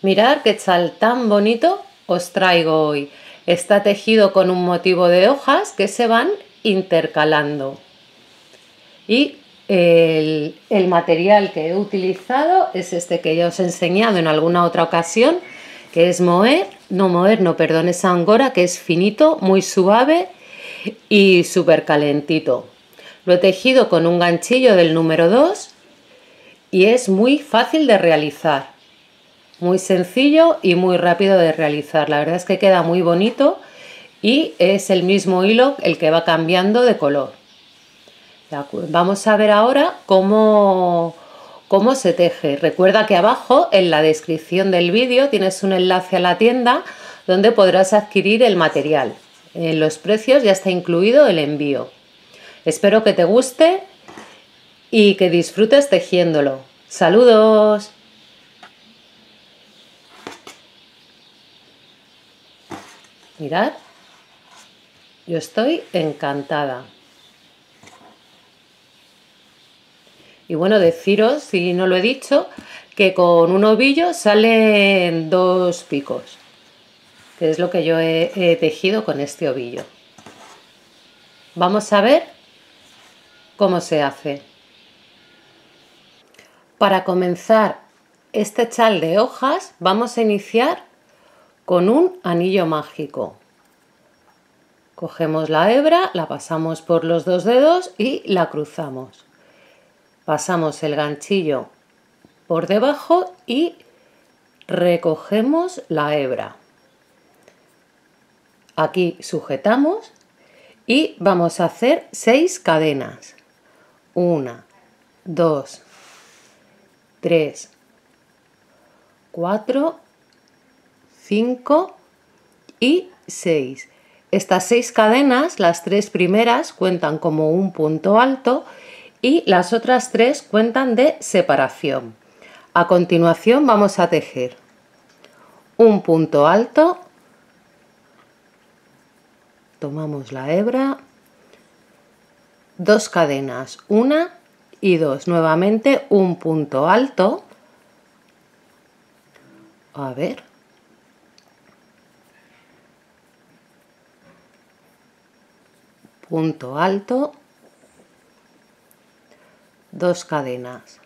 Mirad qué chal tan bonito os traigo hoy. Está tejido con un motivo de hojas que se van intercalando. Y el, material que he utilizado es este que ya os he enseñado en alguna otra ocasión, que es moer, no moer, no, perdón, es angora, que es finito, muy suave y súper calentito. Lo he tejido con un ganchillo del número 2 y es muy fácil de realizar. Muy sencillo y muy rápido de realizar. La verdad es que queda muy bonito y es el mismo hilo el que va cambiando de color. Vamos a ver ahora cómo, cómo se teje. Recuerda que abajo en la descripción del vídeo tienes un enlace a la tienda donde podrás adquirir el material. En los precios ya está incluido el envío. Espero que te guste y que disfrutes tejiéndolo. ¡Saludos! Mirad, yo estoy encantada. Y bueno, deciros, si no lo he dicho, que con un ovillo salen dos picos, que es lo que yo he, tejido con este ovillo. Vamos a ver cómo se hace. Para comenzar este chal de hojas vamos a iniciar con un anillo mágico. Cogemos la hebra, la pasamos por los dos dedos y la cruzamos. Pasamos el ganchillo por debajo y recogemos la hebra. Aquí sujetamos y vamos a hacer seis cadenas. Una, dos, tres, cuatro, 5 y 6. Estas seis cadenas, las tres primeras, cuentan como un punto alto y las otras tres cuentan de separación. A continuación vamos a tejer. Un punto alto, tomamos la hebra, dos cadenas, una y dos, nuevamente un punto alto, a ver, punto alto, dos cadenas,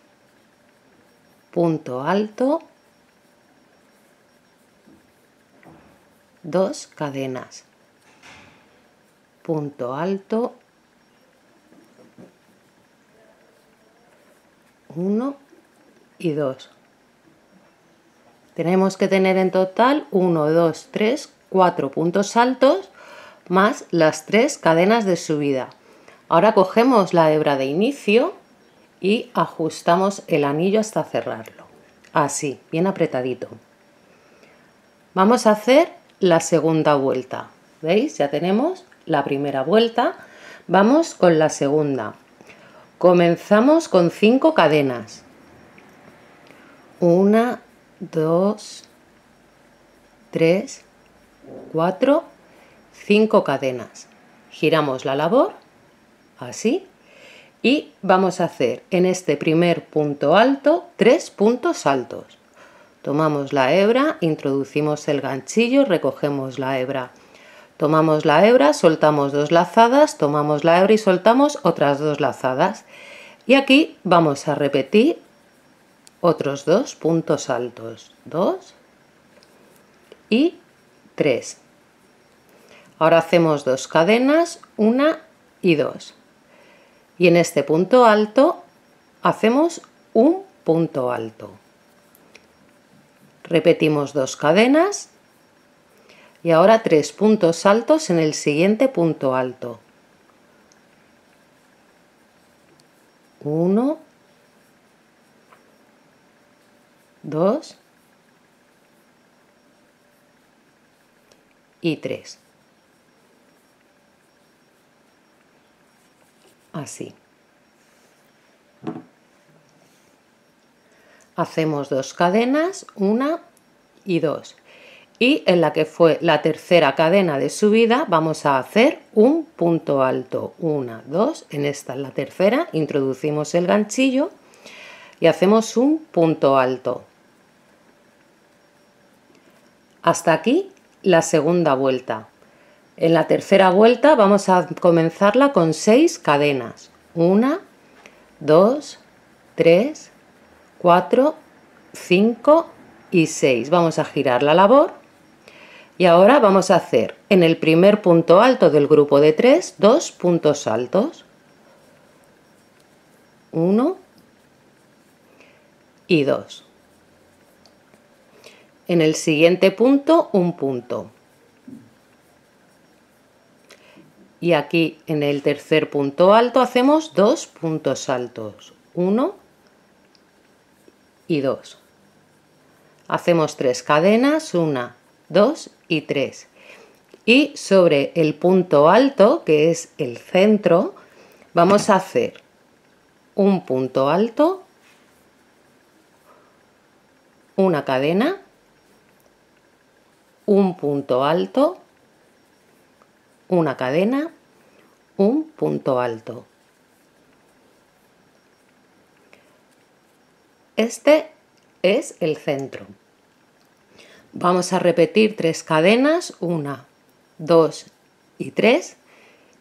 punto alto, dos cadenas, punto alto, uno y dos. Tenemos que tener en total 1, 2, 3, 4 puntos altos más las tres cadenas de subida. Ahora cogemos la hebra de inicio y ajustamos el anillo hasta cerrarlo. Así, bien apretadito. Vamos a hacer la segunda vuelta. ¿Veis? Ya tenemos la primera vuelta. Vamos con la segunda. Comenzamos con cinco cadenas. Una, dos, tres, cuatro 5 cadenas. Giramos la labor, así, y vamos a hacer en este primer punto alto tres puntos altos. Tomamos la hebra, introducimos el ganchillo, recogemos la hebra. Tomamos la hebra, soltamos dos lazadas, tomamos la hebra y soltamos otras dos lazadas. Y aquí vamos a repetir otros dos puntos altos. Dos y tres. Ahora hacemos dos cadenas, una y dos. Y en este punto alto hacemos un punto alto. Repetimos dos cadenas y ahora tres puntos altos en el siguiente punto alto. Uno, dos y tres. Así. Hacemos dos cadenas, una y dos. Y en la que fue la tercera cadena de subida vamos a hacer un punto alto. Una, dos, en esta, en la tercera, introducimos el ganchillo y hacemos un punto alto. Hasta aquí la segunda vuelta. En la tercera vuelta vamos a comenzarla con seis cadenas. Una, dos, tres, cuatro, cinco y seis. Vamos a girar la labor y ahora vamos a hacer en el primer punto alto del grupo de tres dos puntos altos. Uno y dos. En el siguiente punto un punto. Y aquí en el tercer punto alto hacemos dos puntos altos. Uno y dos. Hacemos tres cadenas, una, dos y tres. Y sobre el punto alto, que es el centro, vamos a hacer un punto alto, una cadena, un punto alto, una cadena, un punto alto. Este es el centro. Vamos a repetir tres cadenas, una, dos y tres.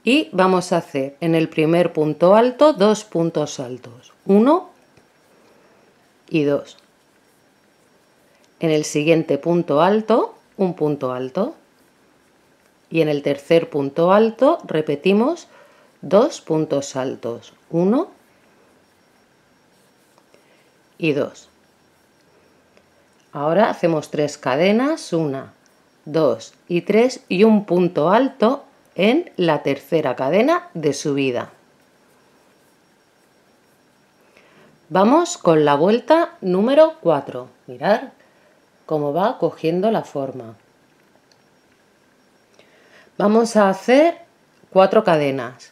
Y vamos a hacer en el primer punto alto dos puntos altos, uno y dos. En el siguiente punto alto, un punto alto. Y en el tercer punto alto repetimos dos puntos altos, uno y dos. Ahora hacemos tres cadenas, una, dos y tres y un punto alto en la tercera cadena de subida. Vamos con la vuelta número 4. Mirad cómo va cogiendo la forma. Vamos a hacer cuatro cadenas.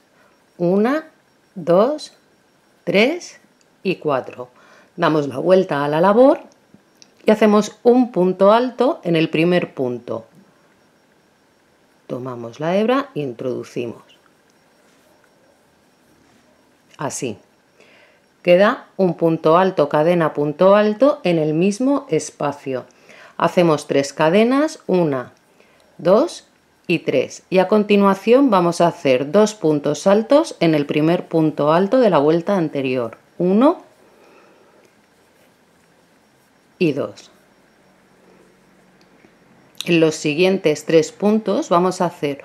Una, dos, tres y cuatro. Damos la vuelta a la labor y hacemos un punto alto en el primer punto. Tomamos la hebra e introducimos. Así. Queda un punto alto, cadena, punto alto en el mismo espacio. Hacemos tres cadenas, una, dos y tres. Y a continuación vamos a hacer dos puntos altos en el primer punto alto de la vuelta anterior. Uno y 2. En los siguientes tres puntos vamos a hacer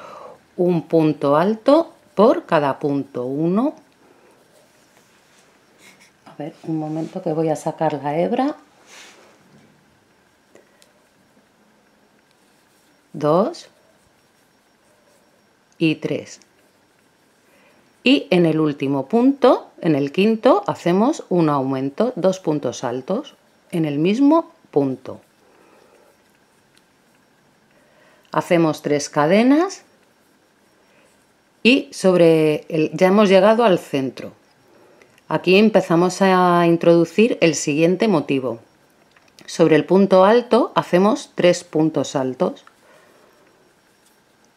un punto alto por cada punto. 1. A ver, un momento que voy a sacar la hebra. 2 y 3. Y en el último punto, en el quinto, hacemos un aumento, dos puntos altos en el mismo punto. Hacemos tres cadenas y sobre el, ya hemos llegado al centro. Aquí empezamos a introducir el siguiente motivo. Sobre el punto alto hacemos tres puntos altos.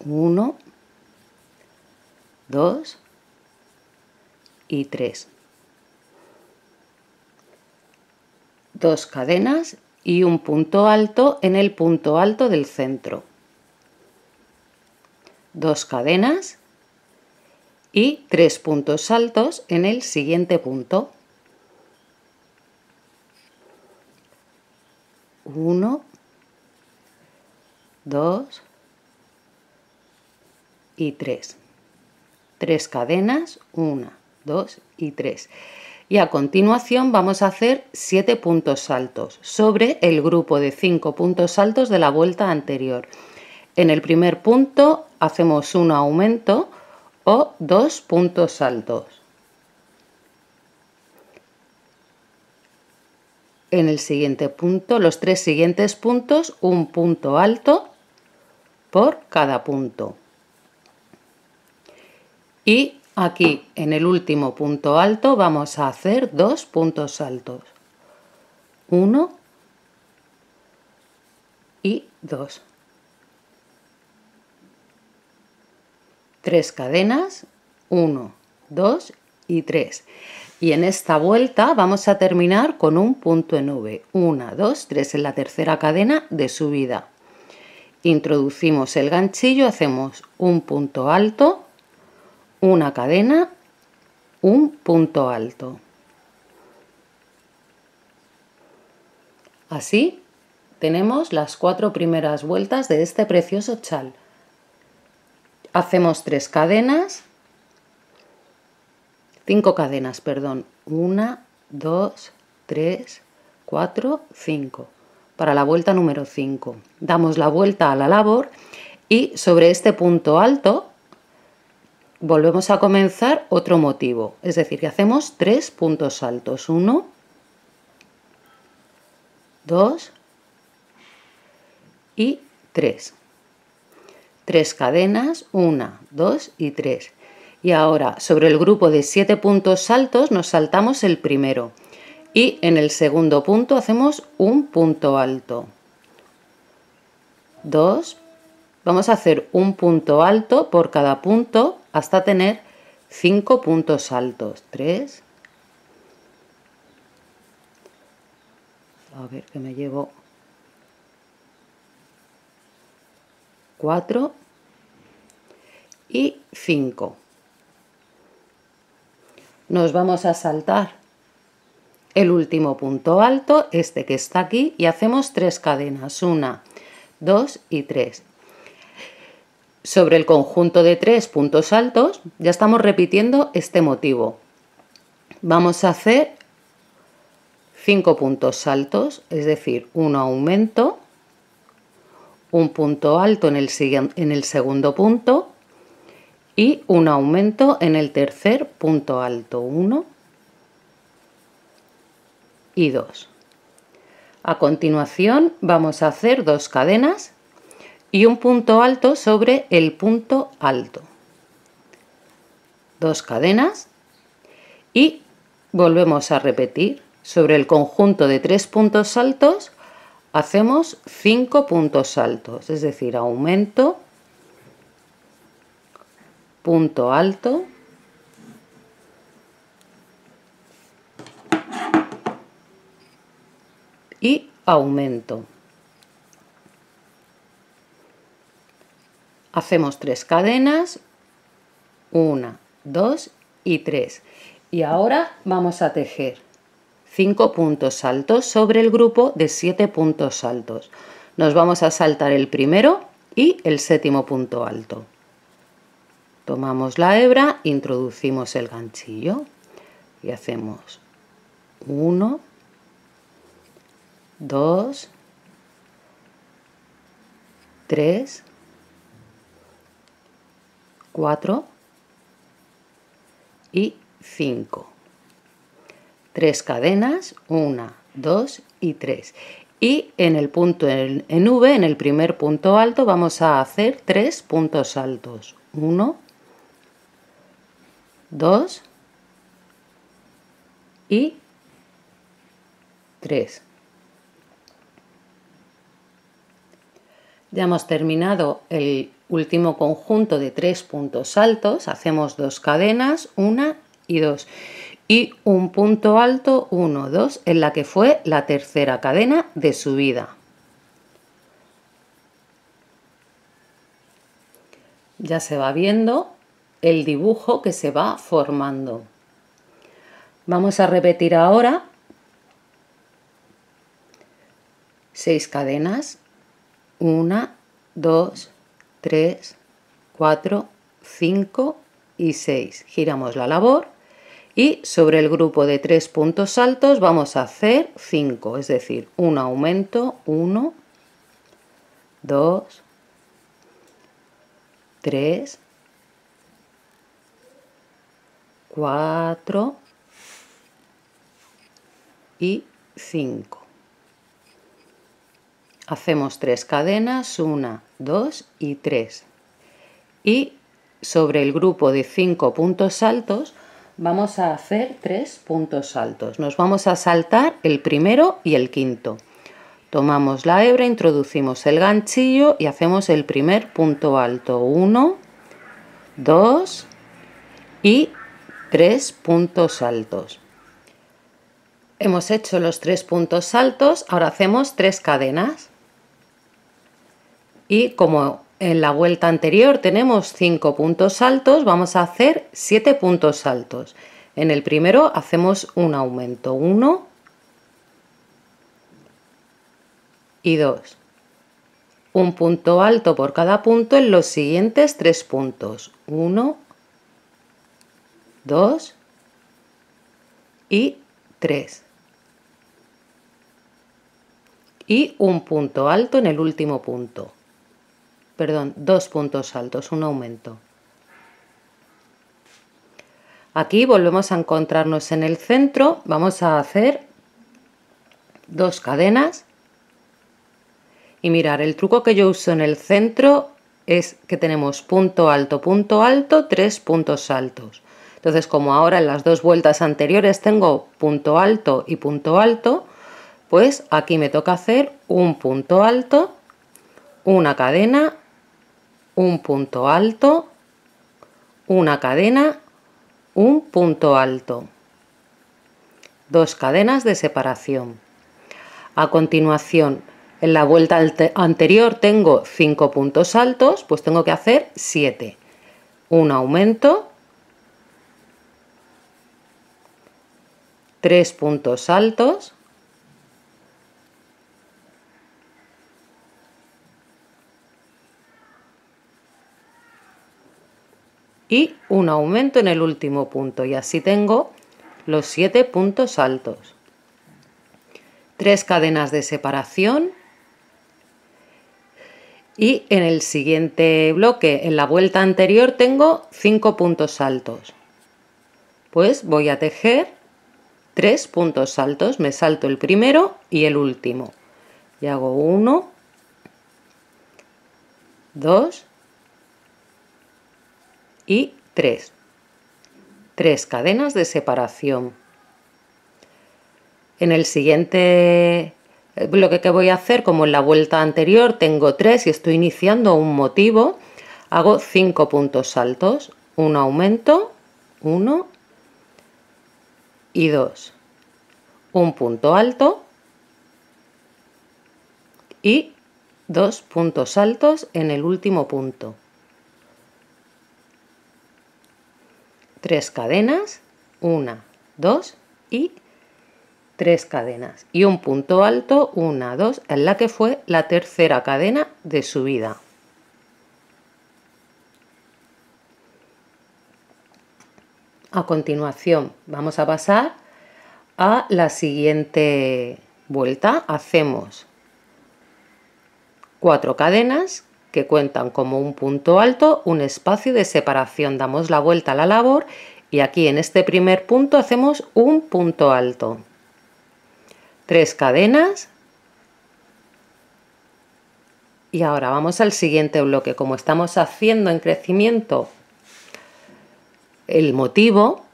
Uno, dos y tres. dos cadenas y un punto alto en el punto alto del centro. Dos cadenas y tres puntos altos en el siguiente punto. Uno, dos y tres. Tres cadenas, una, dos y tres y a continuación vamos a hacer 7 puntos altos sobre el grupo de 5 puntos altos de la vuelta anterior. En el primer punto hacemos un aumento o dos puntos altos. En el siguiente punto, los tres siguientes puntos, un punto alto por cada punto. Y Aquí en el último punto alto vamos a hacer dos puntos altos. Uno y dos. Tres cadenas, uno, dos y tres. Y en esta vuelta vamos a terminar con un punto en V. Una, dos, tres en la tercera cadena de subida. introducimos el ganchillo, hacemos un punto alto, una cadena, un punto alto. Así tenemos las cuatro primeras vueltas de este precioso chal. Hacemos tres cadenas, cinco cadenas, perdón, una, dos, tres, cuatro, cinco. Para la vuelta número 5. Damos la vuelta a la labor y sobre este punto alto volvemos a comenzar otro motivo. Es decir, que hacemos tres puntos altos. Uno, dos y tres. Tres cadenas, una, dos y tres. Y ahora, sobre el grupo de siete puntos altos, nos saltamos el primero. Y en el segundo punto hacemos un punto alto. Dos. Vamos a hacer un punto alto por cada punto hasta tener cinco puntos altos. Tres. A ver que me llevo. Cuatro. Y cinco. Nos vamos a saltar el último punto alto, este que está aquí, y hacemos tres cadenas, una, dos y tres. Sobre el conjunto de tres puntos altos ya estamos repitiendo este motivo. Vamos a hacer cinco puntos altos, es decir, un aumento, un punto alto en el, segundo punto y un aumento en el tercer punto alto. Uno, y 2. A continuación vamos a hacer dos cadenas y un punto alto sobre el punto alto. Dos cadenas y volvemos a repetir. Sobre el conjunto de tres puntos altos hacemos cinco puntos altos, es decir, aumento, punto alto, y aumento. Hacemos tres cadenas, una, dos y tres. Y ahora vamos a tejer cinco puntos altos sobre el grupo de siete puntos altos. Nos vamos a saltar el primero y el séptimo punto alto. Tomamos la hebra, introducimos el ganchillo y hacemos uno, 2, 3, 4 y 5. Tres cadenas, 1, 2 y 3. Y en el punto en, V, en el primer punto alto, vamos a hacer tres puntos altos. 1, 2 y 3. Ya hemos terminado el último conjunto de tres puntos altos, hacemos dos cadenas, una y dos, y un punto alto, uno, dos, en la que fue la tercera cadena de subida. Ya se va viendo el dibujo que se va formando. Vamos a repetir ahora seis cadenas 1, 2, 3, 4, 5 y 6. Giramos la labor y sobre el grupo de tres puntos altos vamos a hacer 5, es decir, un aumento, 1, 2, 3, 4 y 5 hacemos tres cadenas, una, dos y tres. Y sobre el grupo de cinco puntos altos vamos a hacer tres puntos altos. Nos vamos a saltar el primero y el quinto. Tomamos la hebra, introducimos el ganchillo y hacemos el primer punto alto. Uno, dos y tres puntos altos. Hemos hecho los tres puntos altos, ahora hacemos tres cadenas Y como en la vuelta anterior tenemos 5 puntos altos, vamos a hacer 7 puntos altos. En el primero hacemos un aumento, 1 y 2. Un punto alto por cada punto en los siguientes 3 puntos, 1, 2 y 3. Y un punto alto en el último punto perdón, dos puntos altos, un aumento. Aquí volvemos a encontrarnos en el centro, vamos a hacer dos cadenas y mirar, el truco que yo uso en el centro es que tenemos punto alto, punto alto, tres puntos altos. Entonces, como ahora en las dos vueltas anteriores tengo punto alto y punto alto, pues aquí me toca hacer un punto alto, una cadena un punto alto, una cadena, un punto alto. Dos cadenas de separación. A continuación, en la vuelta anterior tengo cinco puntos altos, pues tengo que hacer siete. Un aumento, tres puntos altos, y un aumento en el último punto y así tengo los siete puntos altos. Tres cadenas de separación y en el siguiente bloque, en la vuelta anterior, tengo cinco puntos altos. Pues voy a tejer tres puntos altos, me salto el primero y el último. Y hago uno, dos, y 3. 3 cadenas de separación. En el siguiente bloque que voy a hacer, como en la vuelta anterior tengo 3 y estoy iniciando un motivo, hago 5 puntos altos, un aumento, 1 y 2. Un punto alto y dos puntos altos en el último punto. Tres cadenas, una, dos y tres cadenas y un punto alto, una, dos, en la que fue la tercera cadena de subida. A continuación vamos a pasar a la siguiente vuelta. Hacemos cuatro cadenas que cuentan como un punto alto, un espacio de separación. Damos la vuelta a la labor y aquí en este primer punto hacemos un punto alto. Tres cadenas. Y ahora vamos al siguiente bloque. Como estamos haciendo en crecimiento el motivo,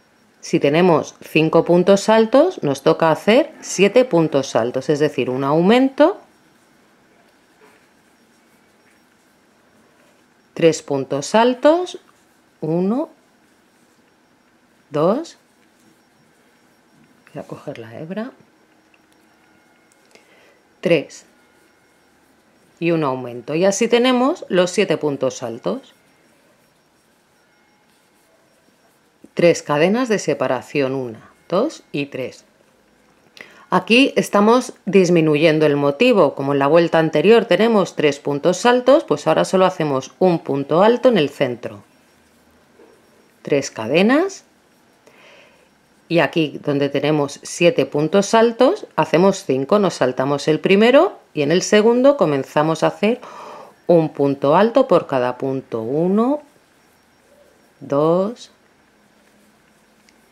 si tenemos cinco puntos altos, nos toca hacer siete puntos altos, es decir, un aumento tres puntos altos, uno, dos, voy a coger la hebra, tres y un aumento. Y así tenemos los siete puntos altos. Tres cadenas de separación, una, dos y tres. Aquí estamos disminuyendo el motivo. Como en la vuelta anterior tenemos tres puntos altos, pues ahora solo hacemos un punto alto en el centro. Tres cadenas. Y aquí donde tenemos siete puntos altos, hacemos cinco. Nos saltamos el primero y en el segundo comenzamos a hacer un punto alto por cada punto. Uno, dos,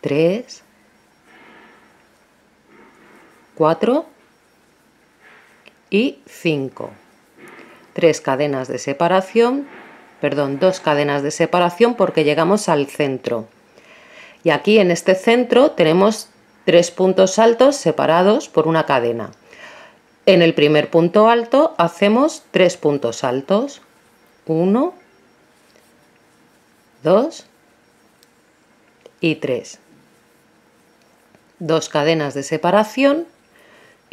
tres, 4 y 5. Tres cadenas de separación, perdón, dos cadenas de separación porque llegamos al centro. Y aquí en este centro tenemos tres puntos altos separados por una cadena. En el primer punto alto hacemos tres puntos altos. 1, 2 y 3. Dos cadenas de separación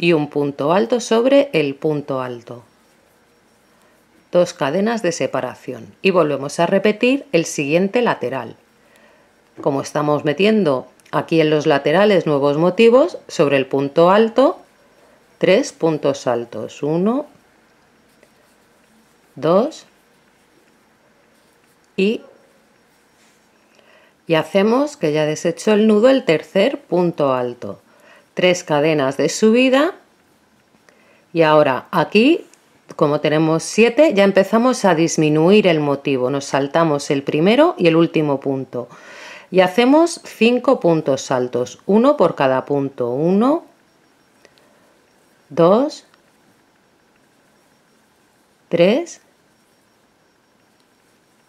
y un punto alto sobre el punto alto. dos cadenas de separación y volvemos a repetir el siguiente lateral. Como estamos metiendo aquí en los laterales nuevos motivos, sobre el punto alto, tres puntos altos. Uno, dos y, y hacemos que ya deshecho el nudo el tercer punto alto. Tres cadenas de subida y ahora aquí como tenemos 7, ya empezamos a disminuir el motivo. Nos saltamos el primero y el último punto. Y hacemos 5 puntos altos, uno por cada punto. 1, 2, 3,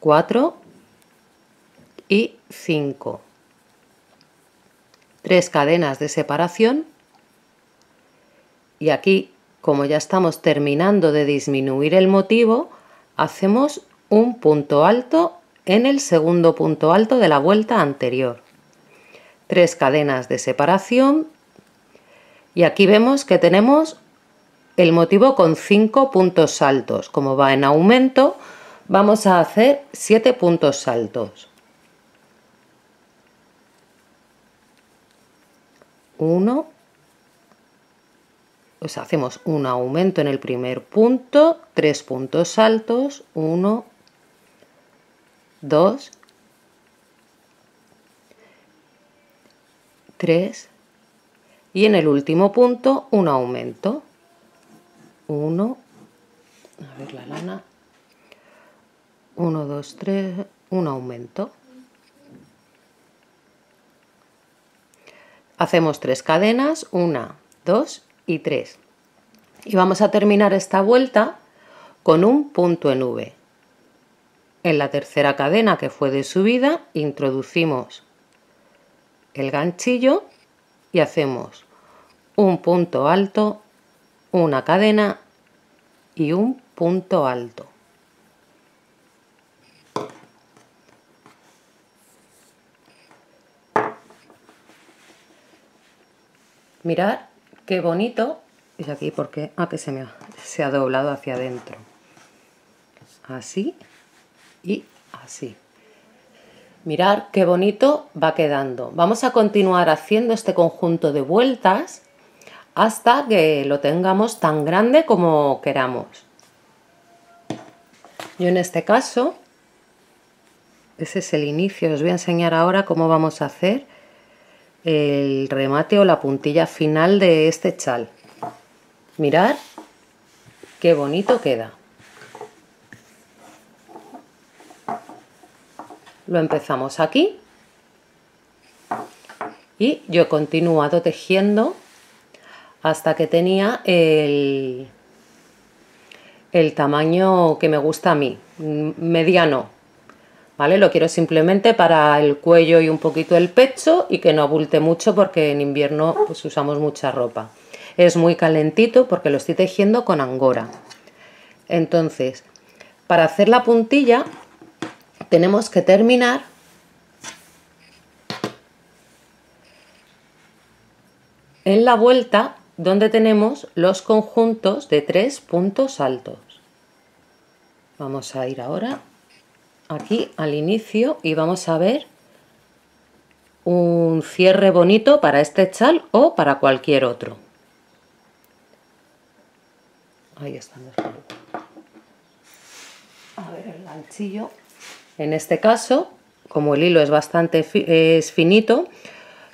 4 y 5. Tres cadenas de separación y aquí como ya estamos terminando de disminuir el motivo, hacemos un punto alto en el segundo punto alto de la vuelta anterior. Tres cadenas de separación y aquí vemos que tenemos el motivo con cinco puntos altos. Como va en aumento, vamos a hacer siete puntos altos. Uno, pues hacemos un aumento en el primer punto, tres puntos altos, uno, dos, tres y en el último punto un aumento. Uno, a ver la lana, uno, dos, tres, un aumento. Hacemos tres cadenas, una, dos y 3. Y vamos a terminar esta vuelta con un punto en V. En la tercera cadena que fue de subida introducimos el ganchillo y hacemos un punto alto, una cadena y un punto alto. Mirad Qué bonito. Es aquí porque... Ah, que se me ha, se ha doblado hacia adentro. Así y así. Mirar qué bonito va quedando. Vamos a continuar haciendo este conjunto de vueltas hasta que lo tengamos tan grande como queramos. Yo en este caso, ese es el inicio, os voy a enseñar ahora cómo vamos a hacer el remate o la puntilla final de este chal. Mirad qué bonito queda. Lo empezamos aquí y yo he continuado tejiendo hasta que tenía el, el tamaño que me gusta a mí, mediano, lo quiero simplemente para el cuello y un poquito el pecho y que no abulte mucho porque en invierno pues usamos mucha ropa. Es muy calentito porque lo estoy tejiendo con angora. Entonces, para hacer la puntilla tenemos que terminar en la vuelta donde tenemos los conjuntos de tres puntos altos. Vamos a ir ahora aquí al inicio y vamos a ver un cierre bonito para este chal o para cualquier otro. Ahí están el ganchillo. En este caso, como el hilo es bastante es finito,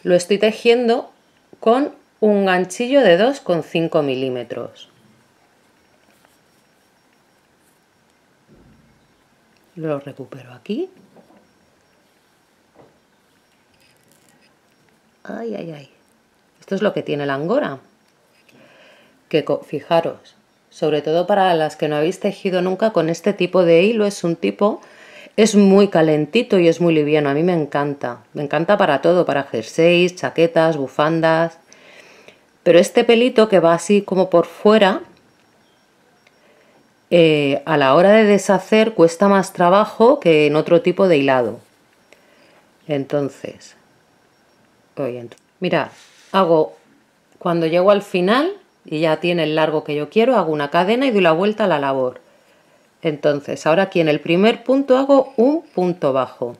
lo estoy tejiendo con un ganchillo de 2,5 milímetros. Lo recupero aquí. Ay, ay, ay. Esto es lo que tiene la angora. Que fijaros, sobre todo para las que no habéis tejido nunca con este tipo de hilo, es un tipo, es muy calentito y es muy liviano. A mí me encanta. Me encanta para todo, para jerseys, chaquetas, bufandas. Pero este pelito que va así como por fuera, eh, a la hora de deshacer cuesta más trabajo que en otro tipo de hilado. Entonces, mira mirad, hago cuando llego al final y ya tiene el largo que yo quiero, hago una cadena y doy la vuelta a la labor. Entonces, ahora aquí en el primer punto hago un punto bajo.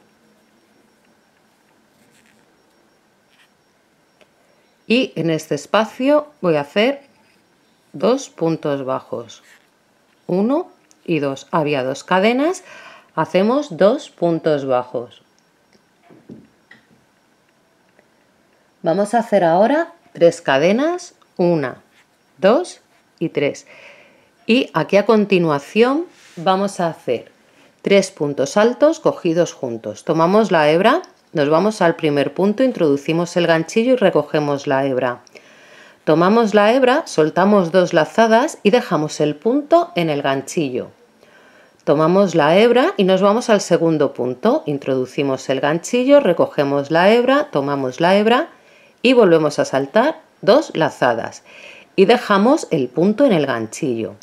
Y en este espacio voy a hacer dos puntos bajos. Uno y dos. Había dos cadenas, hacemos dos puntos bajos. Vamos a hacer ahora tres cadenas, una, dos y tres. Y aquí a continuación vamos a hacer tres puntos altos cogidos juntos. Tomamos la hebra, nos vamos al primer punto, introducimos el ganchillo y recogemos la hebra. Tomamos la hebra, soltamos dos lazadas y dejamos el punto en el ganchillo. Tomamos la hebra y nos vamos al segundo punto. Introducimos el ganchillo, recogemos la hebra, tomamos la hebra y volvemos a saltar dos lazadas y dejamos el punto en el ganchillo.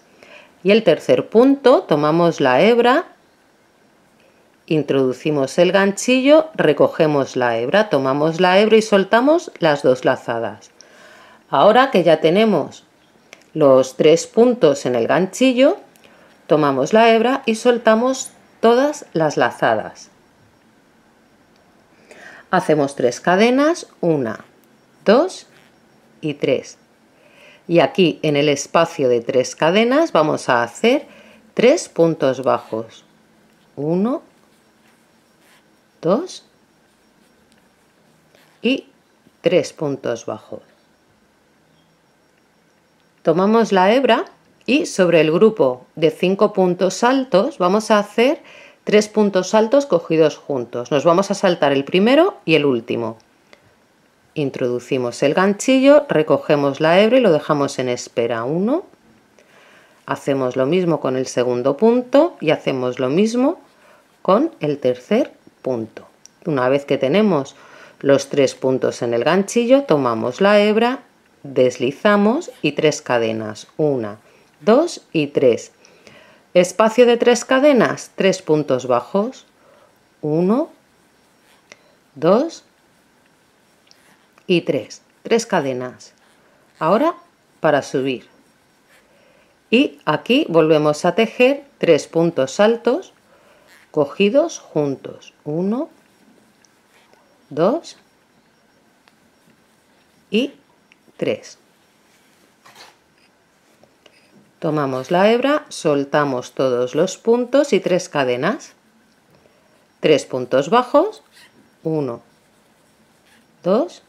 Y el tercer punto, tomamos la hebra, introducimos el ganchillo, recogemos la hebra, tomamos la hebra y soltamos las dos lazadas. Ahora que ya tenemos los tres puntos en el ganchillo, tomamos la hebra y soltamos todas las lazadas. Hacemos tres cadenas, una, dos y tres y aquí en el espacio de tres cadenas vamos a hacer tres puntos bajos. Uno, dos y tres puntos bajos. Tomamos la hebra y sobre el grupo de cinco puntos altos vamos a hacer tres puntos altos cogidos juntos. Nos vamos a saltar el primero y el último. Introducimos el ganchillo, recogemos la hebra y lo dejamos en espera 1. Hacemos lo mismo con el segundo punto y hacemos lo mismo con el tercer punto. Una vez que tenemos los tres puntos en el ganchillo, tomamos la hebra, deslizamos y tres cadenas. Una, dos y tres. Espacio de tres cadenas, tres puntos bajos. Uno, dos y tres, tres cadenas. Ahora para subir. Y aquí volvemos a tejer tres puntos altos cogidos juntos. Uno, dos y tres. Tomamos la hebra, soltamos todos los puntos y tres cadenas. Tres puntos bajos, uno, dos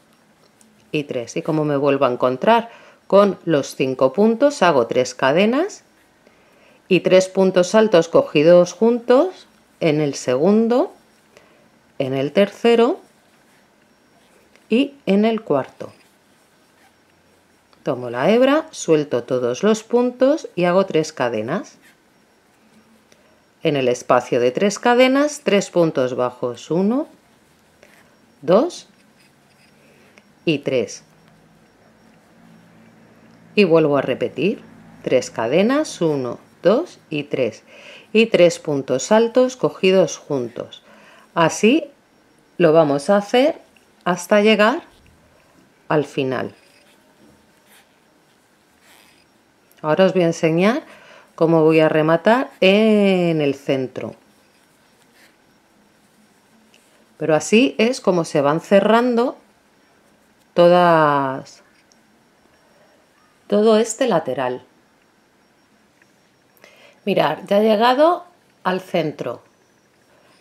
y 3. Y como me vuelvo a encontrar con los 5 puntos, hago 3 cadenas y 3 puntos altos cogidos juntos en el segundo, en el tercero y en el cuarto. Tomo la hebra, suelto todos los puntos y hago 3 cadenas. En el espacio de 3 cadenas, 3 puntos bajos, 1, 2 y 3. Y vuelvo a repetir, 3 cadenas, 1, 2 y 3. Y 3 puntos altos cogidos juntos. Así lo vamos a hacer hasta llegar al final. Ahora os voy a enseñar cómo voy a rematar en el centro. Pero así es como se van cerrando todas todo este lateral. Mirar, ya he llegado al centro.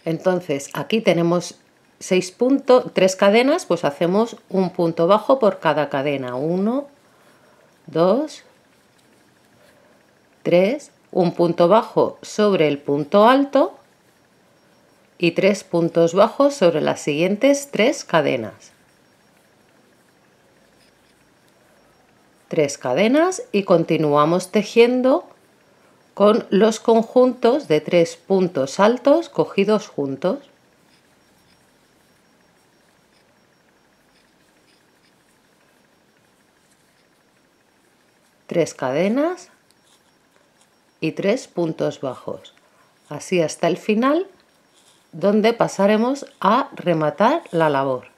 Entonces, aquí tenemos seis puntos, tres cadenas, pues hacemos un punto bajo por cada cadena. Uno, dos, tres, un punto bajo sobre el punto alto y tres puntos bajos sobre las siguientes tres cadenas. tres cadenas y continuamos tejiendo con los conjuntos de tres puntos altos cogidos juntos. Tres cadenas y tres puntos bajos. Así hasta el final donde pasaremos a rematar la labor.